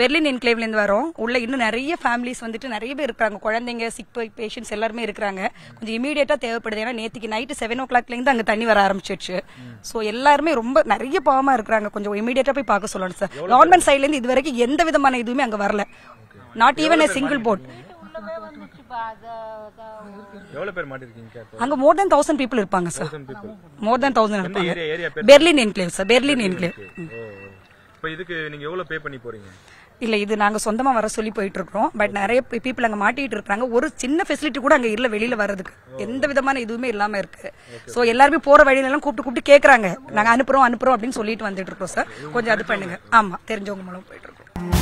Berlin என்க்ளேவ்ல இருந்து வரோம். உள்ள இன்னும் நிறைய ஃபேமிலிஸ் வந்துட்டு நிறைய பேர் இருக்காங்க குழந்தைங்க சிக் பேஷண்ட்ஸ் எல்லாருமே இருக்கிறாங்க. கொஞ்சம் இமீடியட்டா தேவைப்படுது. ஏன்னா நேத்திக்கு நைட்டு செவன் ஓ கிளாக்ல இருந்து அங்க தண்ணி வர ஆரம்பிச்சிருச்சு. சோ எல்லாருமே ரொம்ப நிறைய பாவமா இருக்கிறாங்க. கொஞ்சம் இமீடியட்டா போய் பார்க்க சொல்லணும் சார் கவர்மெண்ட் சைட்ல இருந்து இது வரைக்கும் எந்த விதமான இதுவுமே அங்க வரல. Not even a single boat எவ்வளவு பேர் மாட்டிருக்கீங்க அங்க மோர் தென் தௌசண்ட் பீப்புள் இருப்பாங்க sir. More than thousand? Berlin enclave sir Berlin enclave. இப்போ இதுக்கு நீங்க எவ்வளவு பே பண்ணி போறீங்க? இல்ல இது நாங்க சொந்தமா வர சொல்லி போயிட்டு இருக்கோம் பட் நிறைய பீப்புள் அங்க மாட்டிட்டு இருக்காங்க. ஒரு சின்ன ஃபெசிலிட்டி கூட அங்க இல்ல வெளியில வர்றதுக்கு. எந்த விதமான இதுவுமே இல்லாம இருக்கு. சோ எல்லாருமே போற வழியில எல்லாம் கூப்பிட்டு கூப்பிட்டு கேக்குறாங்க. நாங்க அனுப்புறோம் அனுப்புறோம் அப்படின்னு சொல்லிட்டு வந்துட்டு இருக்கோம் சார் கொஞ்சம் அது பண்ணுங்க. ஆமா தெரிஞ்சவங்க மூலம் போயிட்டு இருக்கோம்